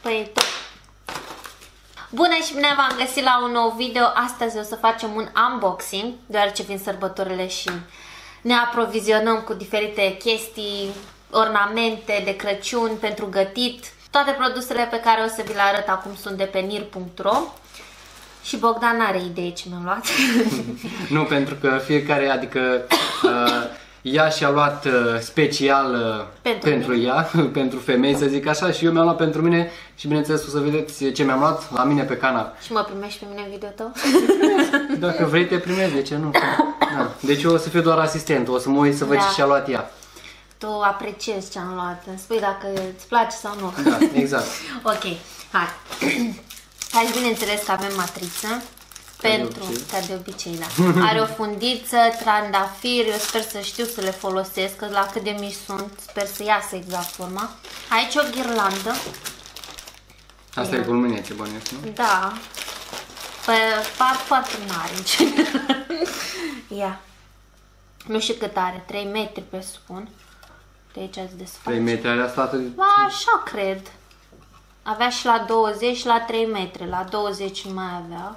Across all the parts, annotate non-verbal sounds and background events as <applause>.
Păi tot. Bună și bine v-am găsit la un nou video. Astăzi o să facem un unboxing, deoarece vin sărbătorile și ne aprovizionăm cu diferite chestii, ornamente de Crăciun pentru gătit. Toate produsele pe care o să vi le arăt acum sunt de pe nir.ro și Bogdan are idei ce mi-am luat. <laughs> nu, pentru că fiecare, adică uh, <coughs> ea și-a luat uh, special uh, Pentru pentru, ea, <laughs> pentru femei să zic așa și eu mi-am luat pentru mine și bineînțeles o să vedeți ce mi-am luat la mine pe canal. și mă primești pe mine în video tău? Dacă vrei te primezi, de ce nu? <coughs> Da. Deci eu o să fiu doar asistent, o să mă uit să văd Da. ce și-a luat ea. tu apreciezi ce am luat, îmi spui dacă îți place sau nu. Da, exact. <laughs> Ok, hai. Hai, bineînțeles că avem matriță. De Pentru, obicei. ca de obicei, da. Are o fundiță, trandafiri, eu sper să știu să le folosesc, că la cât de mici sunt, sper să iasă exact forma. Aici o ghirlandă, Asta e culminețe, bănuiesc, nu? da, pe par foarte mare, în general. Ia. Nu știu cât are, 3 metri, presupun. De aici ați desface. 3 metri are asta atât de... Ba, așa cred. Avea și la 20 și la 3 metri. La 20 nu mai avea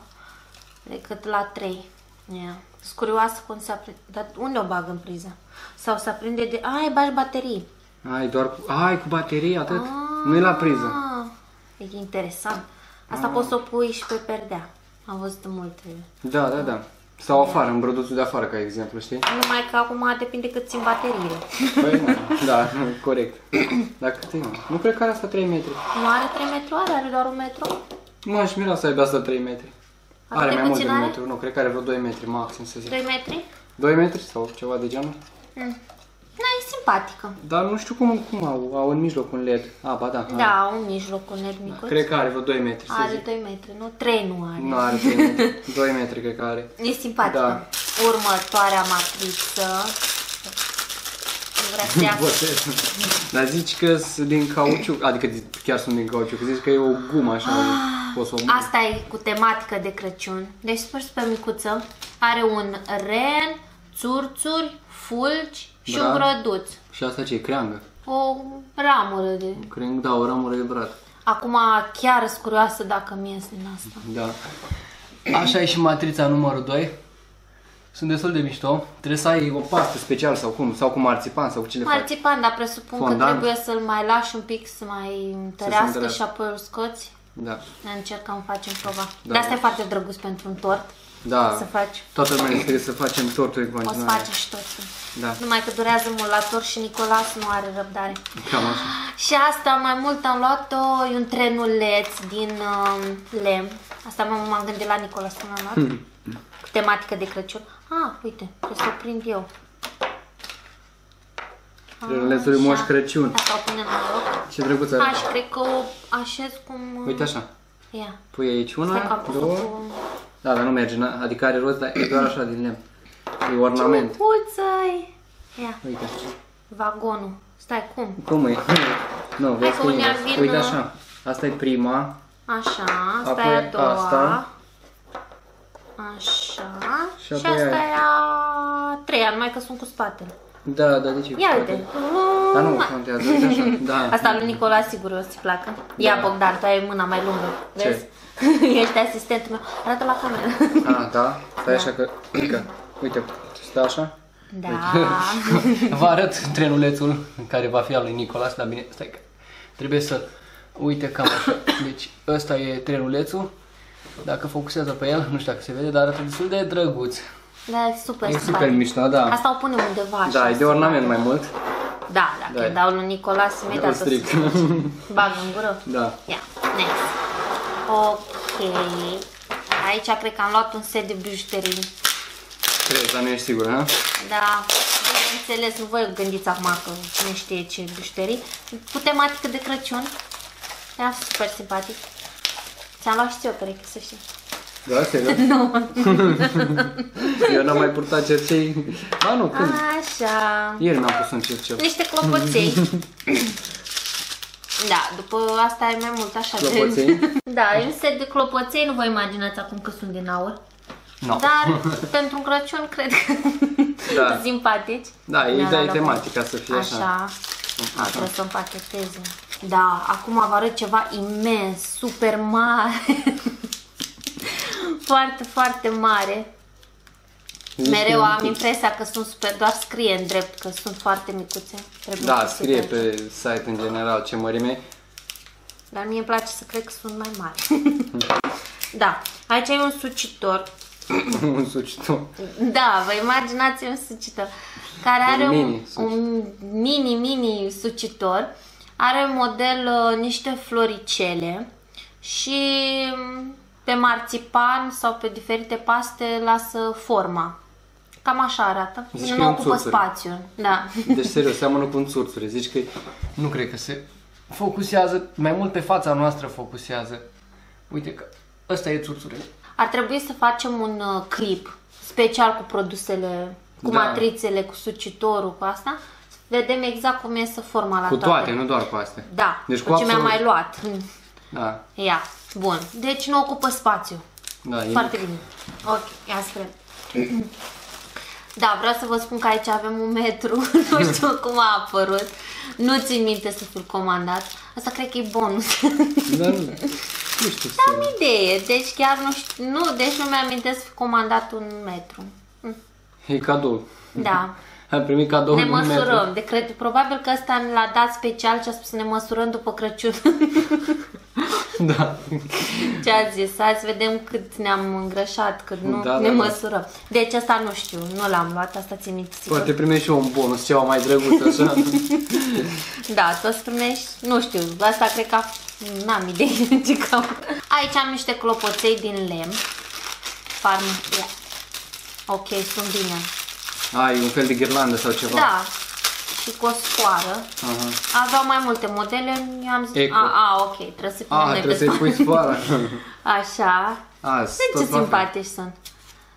decât la 3. Yeah. Sunt curioasă cum se aprinde. Dar unde o bag în priză? Sau se aprinde de... Ai, bagi baterii. Ai, doar cu... Ai, cu baterie, atât? Nu e la priză. Ah, e interesant. Asta poți să o pui și pe perdea. Am văzut multe. Da, da, da. Sau afară, în produsul de afară, ca exemplu, știi? Numai că acum depinde cât țin bateriile. Păi, nu, da, nu, <laughs> corect. Dar cât e, mă? Nu cred că are asta 3 metri. Nu are 3 metri, are, are doar un metru. Nu aș mira să aibă asta 3 metri. Atât Are de mai mult de puțin un are? metru, nu, cred că are vreo 2 metri maxim să zic. 3 metri? 2 metri sau ceva de genul? Mm. Da, e simpatică. Dar nu știu cum, cum au, au în mijloc un LED. A, ba da. are. Da, un mijloc, un net micuț. Cred că are vreo 2 metri, să Are zic. 2 metri, nu? 3 nu are. Nu are 3 metri. <laughs> 2 metri cred că are. E simpatică. Da. Următoarea matriță. Nu vrea să iasă. <laughs> Botez. Dar zici că sunt din cauciuc, adică chiar sunt din cauciuc, că zici că e o gumă așa, poți să o Asta e cu tematică de Crăciun. Deci super, super micuță. Are un ren, țurțuri, fulgi și un Bra. grăduț. Și asta ce e? Creangă? O ramură de... Cred, da, o ramură de brat. Acum chiar sunt curioasă dacă mi ies din asta. Da. Așa e și matrița numărul 2. Sunt destul de mișto. Trebuie să ai o pastă special sau cum, sau cu marțipan sau cu ce le faci. Marțipan, dar presupun că Fondant. trebuie să-l mai lași un pic să mai întărească întărească. și apoi îl scoți. Da. Ne încercăm, facem proba. Da. Dar asta e foarte drăguț pentru un tort. Da. Să faci. Toată lumea trebuie să facem torturi în O să continuare. faci și tortul. Da. Numai că durează mult la tort și Nicolas nu are răbdare. Cam așa. Și asta mai mult am luat-o, e un trenuleț din uh, lemn. Asta m- m-am gândit la Nicolas când am luat. cu tematică de Crăciun. Ah, uite, trebuie să o prind eu. Trenulețul Moș Așa. Crăciun. Asta o punem la loc. Ce drăguță Aș, are. și cred că o așez cum... uh, Uite așa. Ia. Pui aici Stai că am una, pus-o două. cu... Da, dar nu merge, na- adică are rost, dar e doar așa din lemn. E ornament. Micuță-i. Ia, Uite. vagonul. Stai, cum? Cum e? <laughs> Nu, vezi că cum unii e. ar vin, Uite uh, așa. Asta e prima. Așa, asta Apoi e a doua. asta. Așa. Și Și, apoi asta aia. e a treia, numai că sunt cu spatele. Da, da, de ce? Ia uite. Dar nu contează, uite așa. <laughs> Da. Asta lui Nicola sigur o să-ți placă. Ia Da. Bogdan, tu ai mâna mai lungă. Ce? Vezi? <laughs> Ești asistentul meu. Arată la cameră. Ah, da? Stai <laughs> așa că... Uite, uite, stai așa. Da. Vă arăt trenulețul care va fi al lui Nicolas, dar bine, stai că trebuie să uite cam așa. Deci ăsta e trenulețul. Dacă focusează pe el, nu știu dacă se vede, dar arată destul de drăguț. Da, e super E super simpatic. mișto, da. Asta o punem undeva așa. Da, e de să ornament vadă. mai mult. Da, dacă Da. îi dau lui Nicolas, imediat Îl o să stric. <laughs> bagă în gură. Da. Ia, next. Ok. Aici cred că am luat un set de bijuterii. Cred, dar nu ești sigur, ha? Da, bineînțeles, nu vă gândiți acum că nu știe ce bijuterii. Cu tematică de Crăciun. Era super simpatic. Ți-am luat și ție o pereche, să știi. Da, serios? <laughs> Nu. Eu n-am mai purtat cercei. Ba nu, când? Așa. Ieri mi-am pus un cercel. Niște clopoței. <laughs> Da, după asta e mai mult așa Clopoței? de... <laughs> Da, e un set de clopoței, nu vă imaginați acum că sunt din aur. Nu. Dar pentru un Crăciun cred că Da. sunt simpatici. Da, e, Mi-a da, e luat tematica să fie așa. Așa. A, trebuie să împacheteze. Da, acum vă arăt ceva imens, super mare. Foarte, foarte mare. Zici Mereu că- am impresia că sunt super, doar scrie în drept că sunt foarte micuțe. Trebuie Da, să scrie se- pe site în general ce mărime. Dar mie îmi place să cred că sunt mai mari. <laughs> da, aici e un sucitor. <clears throat> un sucitor. Da, vă imaginați un sucitor care Un are un, mini sucitor. un mini, mini sucitor. Are în model uh, niște floricele și mm, pe marțipan sau pe diferite paste lasă forma. Cam așa arată. Zici că e nu un ocupă țurțure. spațiu. Da. <laughs> Deci serios, seamănă cu un țurțure. Zici că nu cred că se focusează, mai mult pe fața noastră focusează. Uite că ăsta e țurțurele. Ar trebui să facem un uh, clip special cu produsele, cu Da. matrițele, cu sucitorul, cu asta. Să vedem exact cum iese forma la Cu toate, nu doar cu astea. Da, Deci deci cu cu ce mi-am absolut- mai luat. Da, Ia, bun. Deci nu ocupă spațiu. da, e Foarte bine. Ok, ia spre. Da, vreau să vă spun că aici avem un metru, <laughs> nu știu <laughs> cum a apărut. Nu țin minte să fi comandat. Asta cred că e bonus. Dar nu, nu știu să... Am idee, deci chiar nu știu, nu, deci nu mi-am să fi comandat un metru. E cadou. Da. <laughs> Am primit cadou Ne în un metru. măsurăm. De cred, probabil că ăsta l-a dat special și a spus să ne măsurăm după Crăciun. <laughs> Da. Ce a zis? Hai să vedem cât ne-am îngrășat, cât nu Da, da, ne da. măsurăm. Deci asta nu știu, nu l-am luat, asta țin minte sigur. Poate primești și eu un bonus, ceva mai drăguț, așa. <laughs> Da, tu o să primești, nu știu, asta cred că a- n-am idee <laughs> ce cam. Aici am niște clopoței din lemn. Farm, ia. Ok, sunt bine. Ai un fel de ghirlandă sau ceva. Da, și cu o sfoară. Aha. Aveau mai multe modele, eu am zis, Eco. a, a, ok, trebuie să punem Ah, noi trebuie pe să-i pui sfoara. <laughs> Așa. Ah, Uite ce tot la fel. simpatici sunt.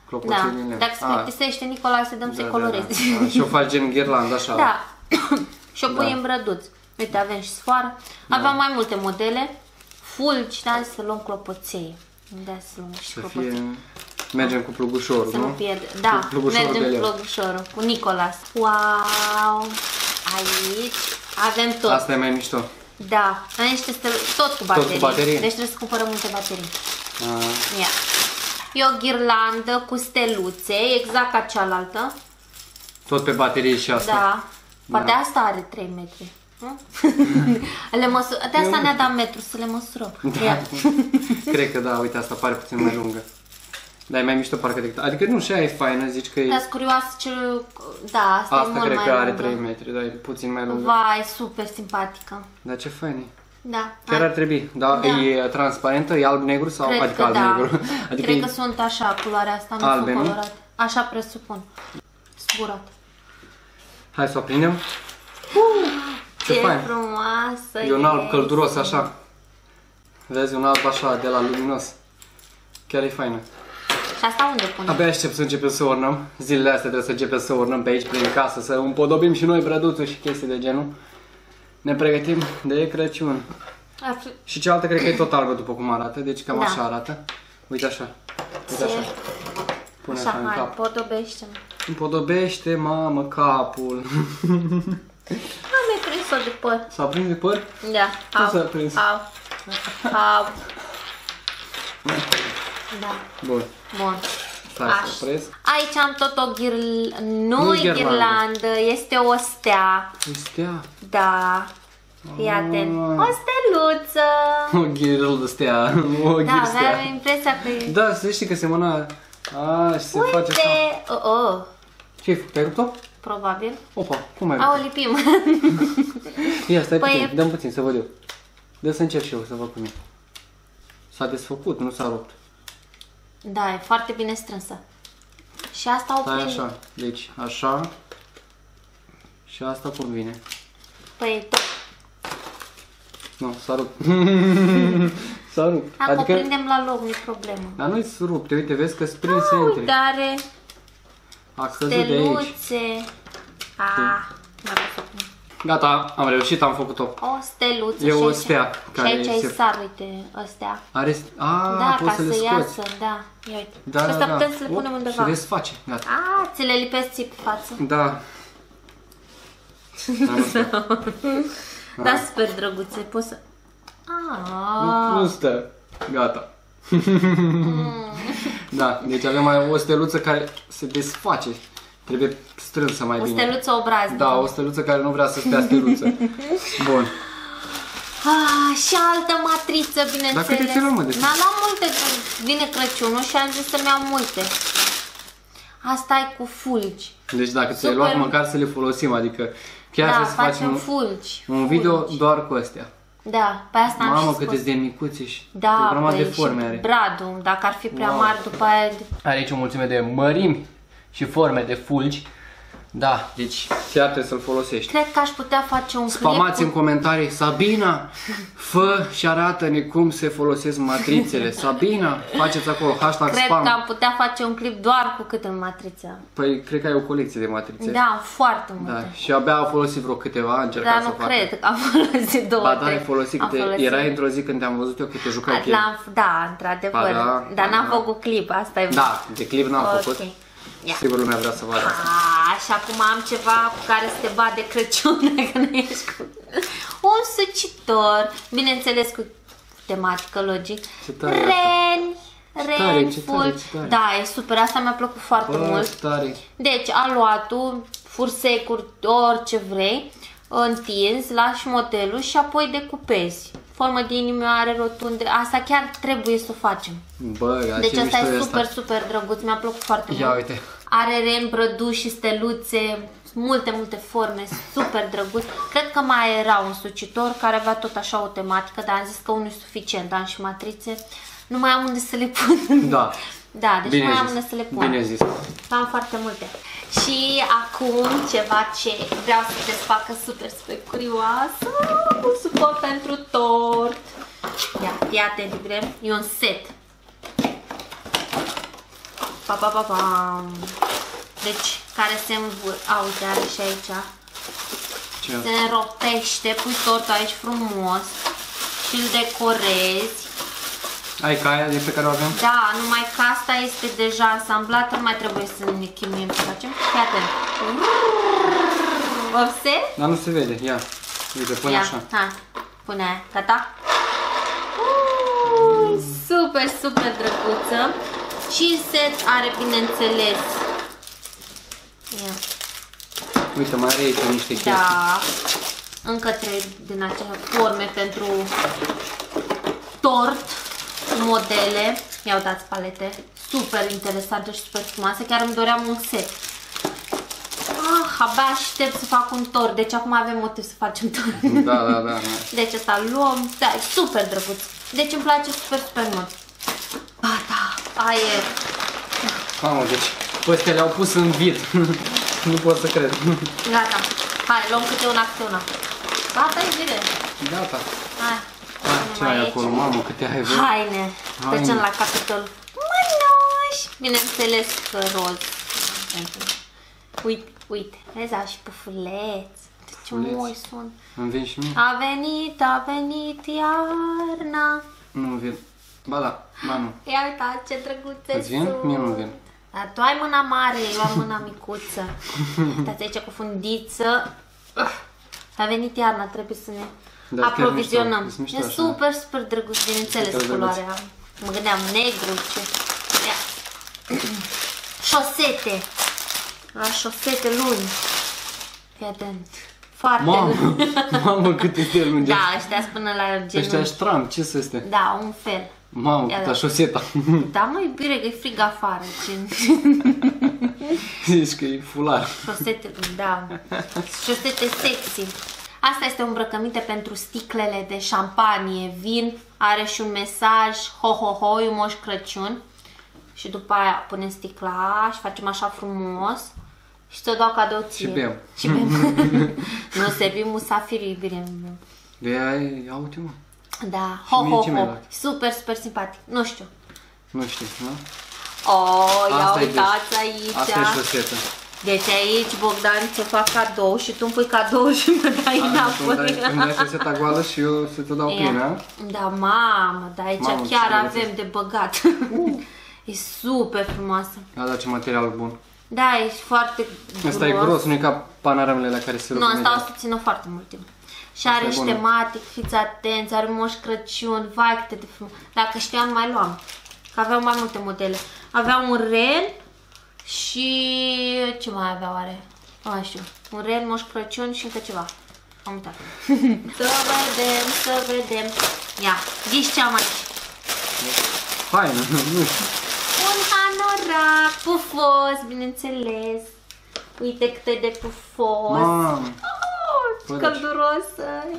Clopoței Da, din lemn. dacă se Ah, plictisește Nicola, să dăm da, să-i da, colorezi. da. Ah, Și o faci gen ghirlandă, așa. Da. <coughs> și o pui Da. în brăduț. Uite, avem și sfoară. Aveam mai multe modele. Fulgi, da, să luăm clopoței. Da, să luăm și Să clopoței. fie... Mergem cu plugușorul, Să nu nu? pierd. Da, Cu plugușorul mergem de cu lemn. plugușorul. Cu Nicolas. Wow! Aici avem tot. Asta e mai mișto. Da, aici este tot cu baterii. baterii? Deci trebuie să cumpărăm multe baterii. Ah, Ia. E o ghirlandă cu steluțe, exact ca cealaltă. Tot pe baterie și asta. Da. Poate asta are 3 metri. Nu? <laughs> le măsur... De asta ne-a dat metru să le măsurăm. Ia. <laughs> Cred că da, uite, asta pare puțin mai lungă. Dar e mai mișto parcă decât... Adică nu, și aia e faină, zici că e... Dar curioasă ce... Da, asta, e Asta mult cred mai că are lungă. 3 metri, dar e puțin mai lungă. Vai, super simpatică. Dar ce fain e. Da. Chiar ar trebui. Da, Da. e transparentă, e alb-negru sau Cred adică că da. alb-negru? <laughs> Adică Cred e... că sunt așa, culoarea asta, nu Albe, sunt nu? colorate. Așa presupun. Zburat. Hai să o prindem. Ce Ce fain. frumoasă E un alb este. călduros așa. Vezi, un alb așa, de la luminos. Chiar e faină. Și asta unde pune? Abia aștept să începem să urnăm. Zilele astea trebuie să începem să urnăm pe aici, prin casă, să împodobim și noi brăduțul și chestii de genul. Ne pregătim de Crăciun. Ar fi... Și cealaltă cred că e tot albă după cum arată, deci cam Da. așa arată. Uite așa. Uite așa. Pune așa, Așa, în hai, cap. podobește-mă. Împodobește, mamă, capul. Am mai prins-o de păr. S-a prins de păr? Da. Cum Au, s-a prins? Au. Au. Da, Bun, bun. stai Așa. să opresc. Aici am tot o ghirl... Nu, Nu e ghirlandă. ghirlandă, este o stea. Stea. Da. Fii atent. Ah. O steluță. O ghirl de stea. <laughs> O Da, ghirstea. aveam impresia că e... Da, să știi că semăna... A, și se face așa. Uite! Oh, oh. Ce ai făcut? Ai rupt-o? Probabil. Opa, cum ai A, o rupt lipim. <laughs> Ia, stai Păi puțin, e- dăm puțin să văd eu. Dă să încerc și eu să văd cum e. S-a desfăcut, nu s-a rupt. Da, e foarte bine strânsă. Și asta o Stai prind. așa, deci așa. Și asta cum vine? Păi, tot. Nu, s-a rupt. <laughs> s-a rupt. Acum Adică, o prindem la loc, nu-i problemă. dar nu-i rupte, uite, vezi că sprins Ah, între. uite, are A scăzut de aici. steluțe. Ah, mai pot să pun. Gata, am reușit, am făcut-o. O steluță. E și o aici- stea Și care aici ai se- sar, uite, astea. Are... st- A, Da, poți ca să le să scoți. iasă, da. Ia uite. Da, și da, asta da. putem să le Op, punem Și undeva. desface, gata. Ah, ți le lipesc ții pe față. Da. <laughs> Am înțeles. Da, super drăguțe. Poți să... Nu, Ah, nu stă. Gata. <laughs> da, deci avem mai o steluță care se desface. Trebuie strânsă mai o bine. steluță obraznică. Da, o steluță care nu vrea să stea steluță. <laughs> Bun. Ah, și altă matriță, bineînțeles. Dar câte ți-ai luat, mă, de Mi-am luat multe, că vine Crăciunul și am zis să-mi iau multe. Asta e cu fulgi. Deci dacă ți-ai Super. luat, măcar să le folosim, adică chiar da, trebuie să facem facem un, fulgi. un video fulgi. doar cu astea. Da, pe asta am Mamă, și câte scos. de micuțe și Da, o grămadă păi, de forme și are. bradul, dacă ar fi prea Wow. mari după aia... Are aici o mulțime de mărimi și forme de fulgi. Da, deci chiar trebuie să-l folosești. Cred că aș putea face un Spamați clip în comentarii, Sabina, fă și arată-ne cum se folosesc matrițele. <laughs> Sabina, faceți acolo hashtag Cred spam. că am putea face un clip doar cu câte matriță. Păi, cred că ai o colecție de matrițe. Da, am foarte multe. Da, și abia a folosit vreo câteva, a încercat Dar să nu facă. cred că am folosit două, Ba da, trei. ai folosit Am câte, folosit. erai într-o zi când te-am văzut eu că te jucai cu el. L-am, da, într-adevăr. Ba da, dar ba n-am da. făcut clip, asta e Da, de clip n-am Ok. făcut. Ia. Sigur lumea vrea să vadă asta. A, și acum am ceva cu care să te bat de Crăciun <laughs> dacă nu ești cu... Un sucitor, bineînțeles cu tematică, logic. Ce tare e asta. Reni, tare, reni, ce full. tare, ce tare. Da, e super, asta mi-a plăcut foarte Bă, mult. tare. Deci, aluatul, fursecuri, orice vrei, întins, lași modelul și apoi decupezi. Formă de inimioare, rotunde, asta chiar trebuie să o facem. Bă, dar Deci ce asta mișto e e super, asta. super drăguț, mi-a plăcut foarte Ia mult. uite. Are ren, brăduși și steluțe, multe, multe forme, super drăguț. Cred că mai era un sucitor care avea tot așa o tematică, dar am zis că unul e suficient, am și matrițe. Nu mai am unde să le pun. Da. Da, deci Bine nu mai am zis. unde să le pun. Bine zis. Am foarte multe. Și acum ceva ce vreau să te facă super, super curioasă. Un suport pentru tort. Ia, fii atent, iubire. E un set. Pa, pa, pa, pa. Deci, care se învâr... A, uite, are și aici. Ce? Se înropește, pui tortul aici frumos și îl decorezi. Ai ca aia de pe care o avem? Da, numai că asta este deja asamblată, nu mai trebuie să ne chinuim să facem. Fii atent. Vopse? Dar nu se vede, ia. Uite, pune Ia, așa. hai, pune aia. Gata? Uh, super, super drăguță. Și set are, bineînțeles, Ia. Uite, mai are aici niște chestii. Da, încă trei din acele forme pentru tort, modele. Ia uitați palete, super interesante și super frumoase, chiar îmi doream un set. Ah, abia aștept să fac un tort, deci acum avem motiv să facem tort. Da, da, da. da. Deci asta luăm, da, e super drăguț. Deci îmi place super, super mult. Gata, aia e. Mamă, deci pe astea le-au pus în vid. <laughs> nu pot să cred. Gata. Hai, luăm câte una, câte una. Gata, e bine. Gata. Hai. Hai, ce Numai ai aici. acolo? Mamă, câte ai voi? Haine. Haine. Trecem la capitol mănoși. Bineînțeles că roz. Uite, uite. Vezi, au și pufuleți. Ce Pufuleți. moi sunt. Îmi vin și mie? A venit, a venit iarna. Nu îmi vin. Ba da, ba nu. Ia uita ce drăguțe Îți vin? sunt. Mie nu vin. Dar tu ai mâna mare, eu am mâna micuță. Uitați aici cu fundiță. A venit iarna, trebuie să ne Da, chiar aprovizionăm. mișto, mișto e așa. super, super drăguț, bineînțeles, Super drăguț. culoarea. Mă gândeam negru, ce... Ia. Șosete. La șosete lungi. Fii atent. Foarte Mamă, lungi. mamă, câte de <laughs> lungi. Da, ăștia până la Ăștia genunchi. ștram, ce sunt astea? Da, un fel. Mamă, Ia câta da. șoseta. <laughs> Da, mă, iubire, că e frig afară. Ce... Zici că e fular. Șosete, da. Șosete sexy. Asta este o îmbrăcăminte pentru sticlele de șampanie, vin, are și un mesaj, ho, ho, ho, e Moș Crăciun. Și după aia punem sticla și facem așa frumos și ți-o dau cadou ție. Și bem. Și bem. <laughs> nu servim musafirii, iubire. De aia, e- ia uite mă. Da, ho, mie ho, ce mi-ai ho. luat? Super, super simpatic. Nu știu. Nu știu, nu? Oh, ia Asta e uitați aici. Asta e șosetă. Deci aici, Bogdan, ți-o fac cadou și tu îmi pui cadou și mă dai Asta, înapoi. îmi dai, îmi dai șoseta goală și eu să te dau Ia. plină, a? Da, mamă, dar aici Mamă, ce chiar drăguț avem de băgat. <laughs> e super frumoasă. Da, da, ce material bun. Da, e foarte gros. Asta e gros, nu e ca panoramele la care se Nu, rup asta o imediat. să țină foarte mult timp. Și are Asta e și bună. tematic, fiți atenți, are Moș Crăciun, vai cât de frumos. Dacă știam, mai luam. Că aveau mai multe modele. Aveau un ren și ce mai aveau are? Nu mai știu. Un ren, Moș Crăciun și încă ceva. Am uitat. <laughs> să vedem, să vedem. Ia, ghiși mai aici. Fain, nu știu. Un hanorac pufos, bineînțeles. Uite cât e de pufos. Mamă. Oh, ce Bă, deci- călduros e.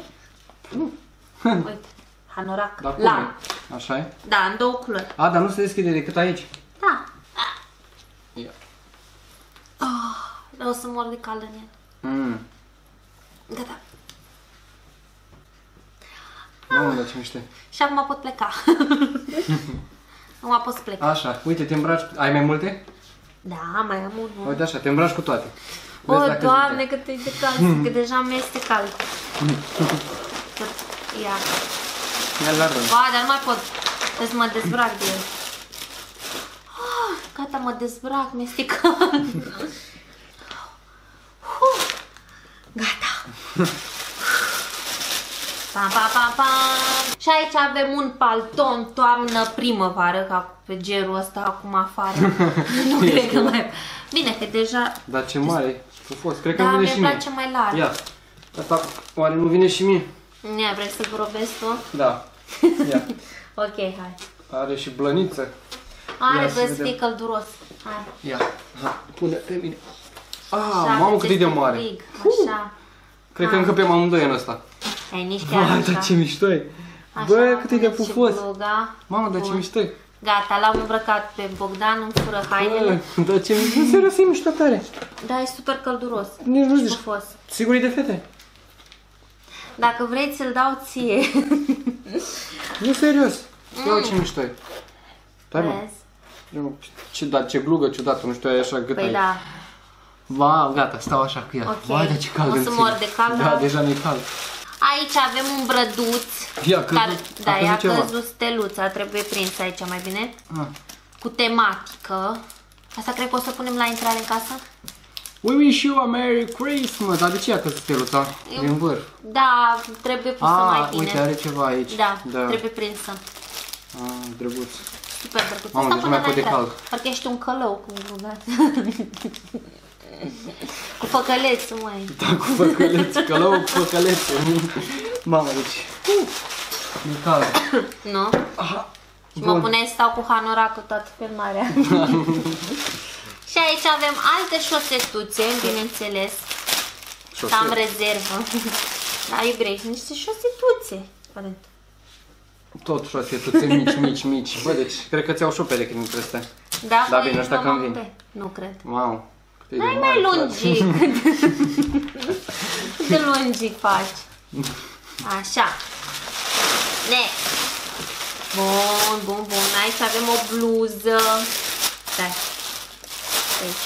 Uite, hanorac. Dar cum Lan. e? Așa e? Da, în două culori. A, dar nu se deschide decât aici. Da. Ia. Oh, o să mor de cald în el. Mm. Gata. Mamă, dar ce miște. Și acum pot pleca. <laughs> Acum pot să plec. Așa, uite, te îmbraci. Ai mai multe? Da, mai am unul. Uite așa, te îmbraci cu toate. O, Vezi dacă doamne, zice. cât e de cald, că deja mi este cald. Ia. Ia la rând. Ba, dar nu mai pot. Trebuie să mă dezbrac de el. Ah, gata, mă dezbrac, mi-este cald. Huh. Gata. Pam, pam, pam, pam. Și aici avem un palton toamnă-primăvară, ca pe gerul ăsta acum afară. <laughs> nu cred că mai... Bine, că deja... Dar ce mare, frumos. Cred că Da, îmi vine mi-e și mie. place mai larg. Ia. Asta oare nu vine și mie? Ne, vrei să probezi tu? Da. Ia. <laughs> Ok, hai. Are și blăniță. Are, Ia să vezi, vedem. fie călduros. Hai. Ia. Ha, pune pe mine. Ah, Așa, mamă cât e de este mare. frig, Așa. Cred că încăpem amândoi în ăsta. Ai nici chiar Vai, așa. dar ce mișto e. Așa, Bă, cât e de puneți și pufos. bluga. Mamă, dar ce Bun. mișto e. Gata, l-am îmbrăcat pe Bogdan, îmi fură hainele. Bă, dar ce mișto. Serios, e mișto tare. Da, e super călduros. Nici nu zici. Pufos. Sigur e de fete? Dacă vrei, ți-l dau ție. Nu, serios. Ia uite ce mișto e. Stai mă. Vezi? Ce, da, ce glugă ciudată, nu știu, e așa gât Păi aici. da. Wow, gata, stau așa cu ea. Ok. Vai, dar ce cald O îmi să ține. mor de cald, Da, dar- deja mi-e cald. Aici avem un brăduț. Ia, căzut. Care, A da, i-a căzut ceva. căzut steluța, trebuie prins aici mai bine. Ah. Cu tematică. Asta cred că o să punem la intrare în casă. We wish you a Merry Christmas. Dar de ce a căzut steluța? Eu- Din vârf. Da, trebuie pusă mai Ah, bine. uite, are ceva aici. Da, da. trebuie prinsă. Ah, drăguț. Super drăguț. Mamă, Asta deci nu până mai pot la de intrare. cald. Parcă ești un călău cu rugat. <laughs> cu făcălețul, măi. Da, cu făcăleț, călău cu făcăleț. Mamă, deci... Mi-e cald. Nu? Și mă Bun. puneai să stau cu hanoracul toată filmarea. <laughs> și aici avem alte șosetuțe, bineînțeles. Șosete. Am rezervă. Da, iubire, și niște șosetuțe. Aparent. Tot șosetuțe mici, mici, mici. Bă, deci, cred că ți-au șopere când dintre astea. Da, Da, păi, bine, ăștia mă când mă vin. pe- Nu cred. Mamă. Cât e de Mai mare, mai frate. lungi. <laughs> Cât de lungi faci. Așa. Ne. Bun, bun, bun. Aici avem o bluză. Stai. Aici.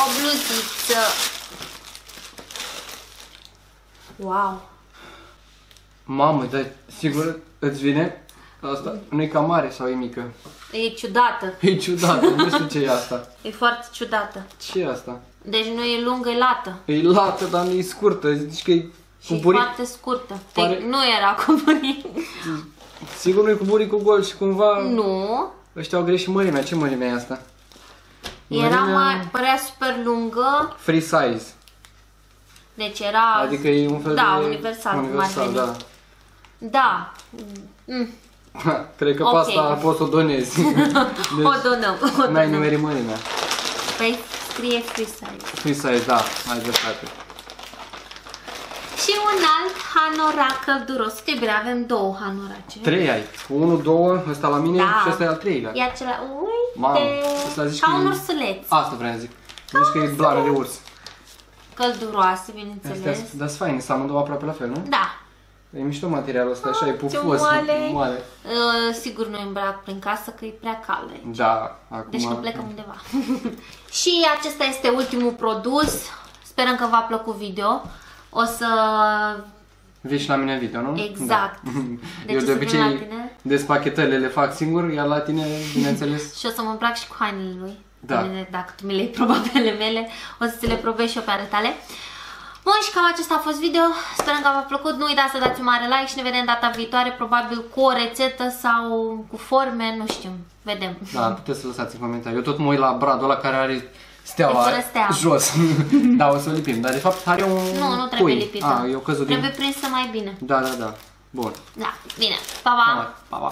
O bluziță. Wow. Mamă, dar sigur îți vine? Asta nu e cam mare sau e mică? E ciudată. <laughs> E ciudată, nu știu ce e asta. <laughs> E foarte ciudată. Ce e asta? Deci nu e lungă, e lată. E lată, dar nu e scurtă. Zici că e Și cu buric. foarte scurtă. Pare- Deci nu era cu buric. Sigur nu e cu buricul gol și cumva Nu. ăștia au greșit mărimea. Ce mărime e asta? Era Mărimea- mai, părea super lungă, Free size. deci era... Adică e un fel da, de... universal, cum ar universal, veni. da. Da. Mm, <laughs> Cred că Ok. pe asta poți să o donezi. <laughs> Deci, o donăm, o N-ai donăm. nimerit mărimea. Păi scrie free size. Free size, da, ai dreptate. Și un alt hanorac călduros. Că bine, avem două hanorace. Trei ai. Unul, două, ăsta la mine Da. și ăsta e al treilea. Ia acela, uite, Mamă, ăsta zici ca că un e- ursuleț. Asta vreau să zic. Zici că e blară de urs. Călduroase, Astea bineînțeles. sunt- Dar sunt faine, sunt amândouă aproape la fel, nu? Da. E mișto materialul ăsta, așa, e ce pufos. moale. moale. Uh, sigur nu îmbrac prin casă că e prea cald aici. Da, acum... Deci nu plecăm undeva. <laughs> și acesta este ultimul produs. Sperăm că v-a plăcut video. O să... Vii și la mine în video, nu? Exact. Da. Deci <laughs> Eu o de să vin la obicei tine. despachetările le fac singur, iar la tine, bineînțeles, <laughs> Și o să mă îmbrac și cu hainele lui. Da. Bine, dacă tu mi le-ai probat pe ale mele, o să ți le probezi și eu pe ale tale. Bun, și cam acesta a fost video. Sperăm că v-a plăcut. Nu uitați să dați un mare like și ne vedem data viitoare, probabil cu o rețetă sau cu forme, nu știu. Vedem. Da, puteți să lăsați în comentarii. Eu tot mă uit la bradul ăla care are steaua Fără steaua. jos. <laughs> da, o să o lipim. Dar de fapt are un Nu, nu trebuie cui. lipită. Ah, eu căzut Trebuie din... prinsă mai bine. Da, da, da. Bun. Da, bine. Pa, pa! Pa, pa.